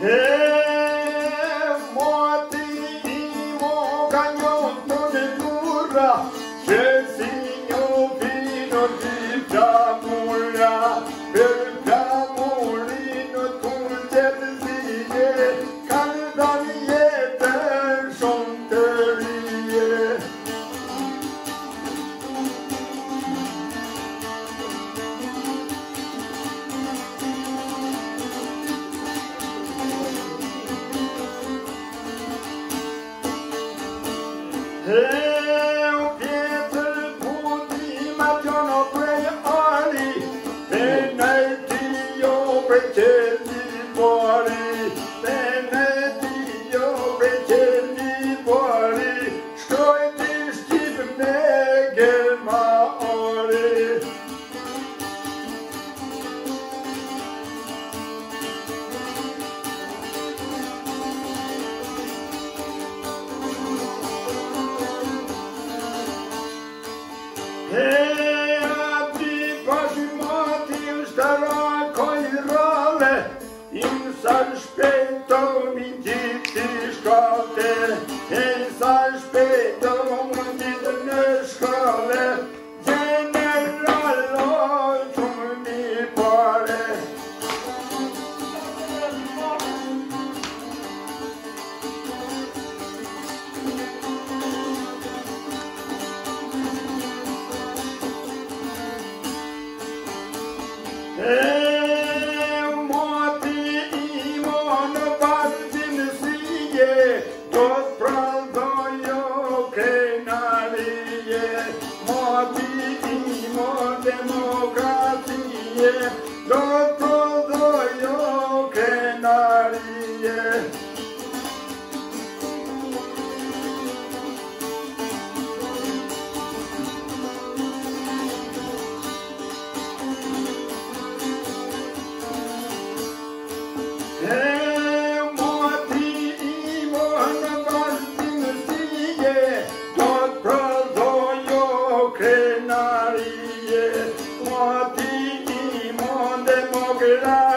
Senhor. Take Insan später mit dir. demokratiye Love.